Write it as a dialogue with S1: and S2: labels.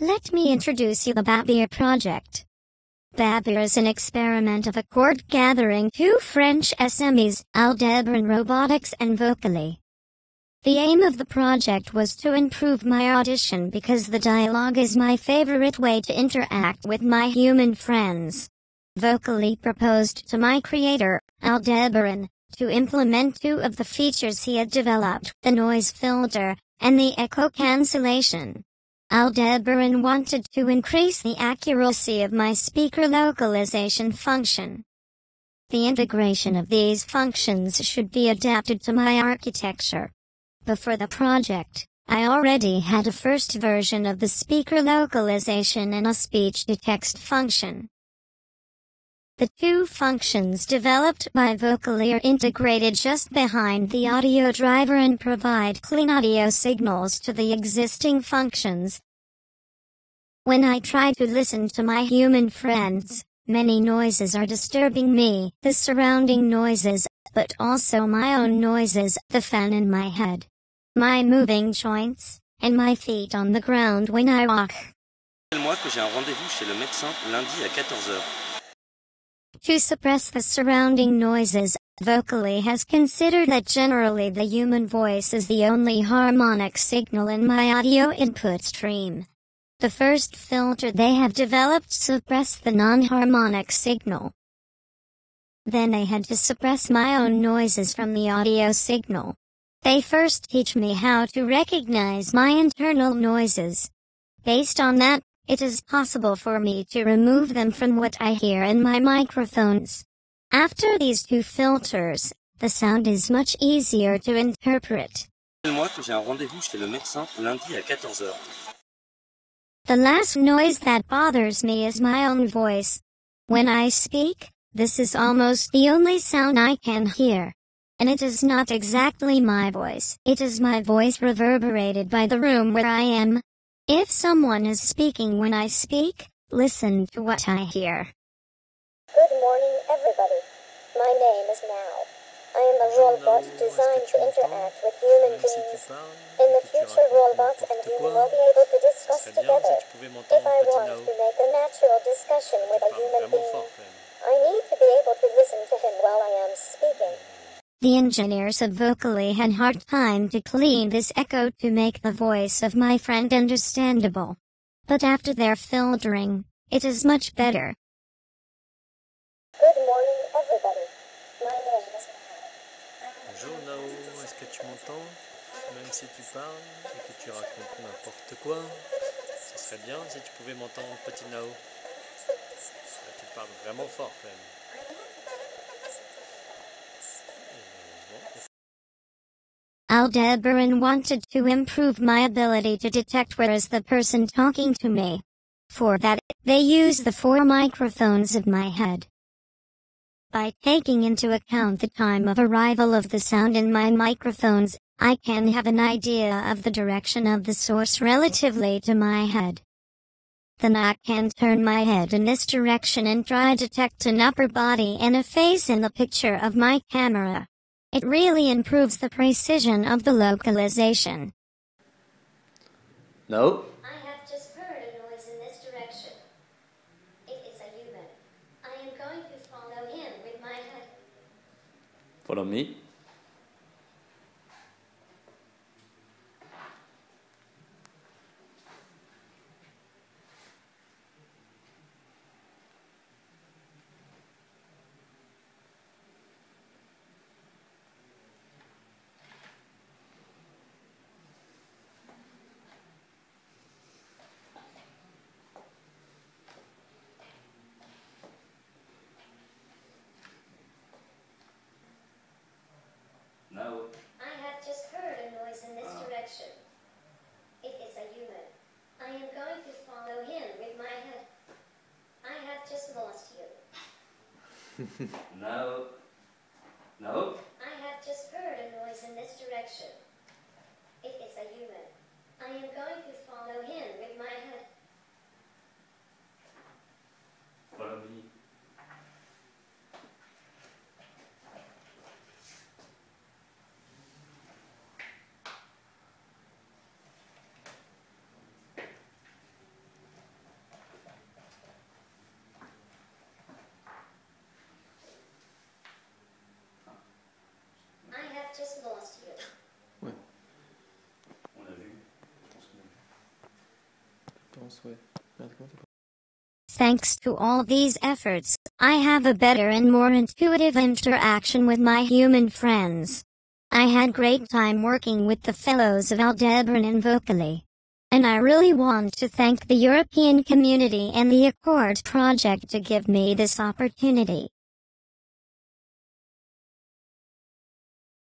S1: Let me introduce you the Babir project. Babir is an experiment of ECHORD gathering two French SMEs, Aldebaran Robotics and Vocally. The aim of the project was to improve my audition because the dialogue is my favorite way to interact with my human friends. Vocally proposed to my creator, Aldebaran, to implement two of the features he had developed, the noise filter, and the echo cancellation. Aldebaran wanted to increase the accuracy of my speaker localization function. The integration of these functions should be adapted to my architecture. Before the project, I already had a first version of the speaker localization and a speech-to-text function. The two functions developed by Vocally are integrated just behind the audio driver and provide clean audio signals to the existing functions. When I try to listen to my human friends, many noises are disturbing me, the surrounding noises, but also my own noises, the fan in my head, my moving joints, and my feet on the ground when I walk.
S2: Moi que j'ai un rendez-vous chez le médecin lundi à 14h.
S1: To suppress the surrounding noises, Vocally has considered that generally the human voice is the only harmonic signal in my audio input stream. The first filter they have developed suppressed the non-harmonic signal. Then I had to suppress my own noises from the audio signal. They first teach me how to recognize my internal noises. Based on that, it is possible for me to remove them from what I hear in my microphones. After these two filters, the sound is much easier to interpret.
S2: Moi que j'ai un rendez-vous chez le médecin lundi à 14h.
S1: The last noise that bothers me is my own voice. When I speak, this is almost the only sound I can hear. And it is not exactly my voice. It is my voice reverberated by the room where I am. If someone is speaking when I speak, listen to what I hear.
S3: Good morning, everybody. My name is Nao. I am a robot designed to interact with human beings. In the future, robots and human will be able to discuss together. If I want to make a natural discussion with a human being, I need to be able to listen to him while I am speaking.
S1: The engineers of Vocally had hard time to clean this echo to make the voice of my friend understandable. But after their filtering, it is much better.
S3: Good morning, everybody.
S4: Est-ce que tu m'entends Même si tu parles et que tu racontes n'importe quoi, ce serait bien si tu pouvais m'entendre, petit Nao. Là, tu parles vraiment fort quand même.
S1: Euh, Aldebaran wanted to improve my ability to detect where is the person talking to me. For that, they use the four microphones of my head. By taking into account the time of arrival of the sound in my microphones, I can have an idea of the direction of the source relatively to my head. Then I can turn my head in this direction and try to detect an upper body and a face in the picture of my camera. It really improves the precision of the localization.
S4: Nao
S1: I have just heard a noise in this direction. It is a human. I am going to follow him with my head.
S4: Follow me.
S2: Nao,
S1: I have just heard a noise in this direction. It is a human. I am going to follow him with my head. I have just lost
S2: now, now.
S1: I have just heard a noise in this direction. It is a human. I am going to follow him with my head. Thanks to all these efforts, I have a better and more intuitive interaction with my human friends. I had great time working with the fellows of Aldebaran and Vocally. And I really want to thank the European community and the ECHORD project to give me this opportunity.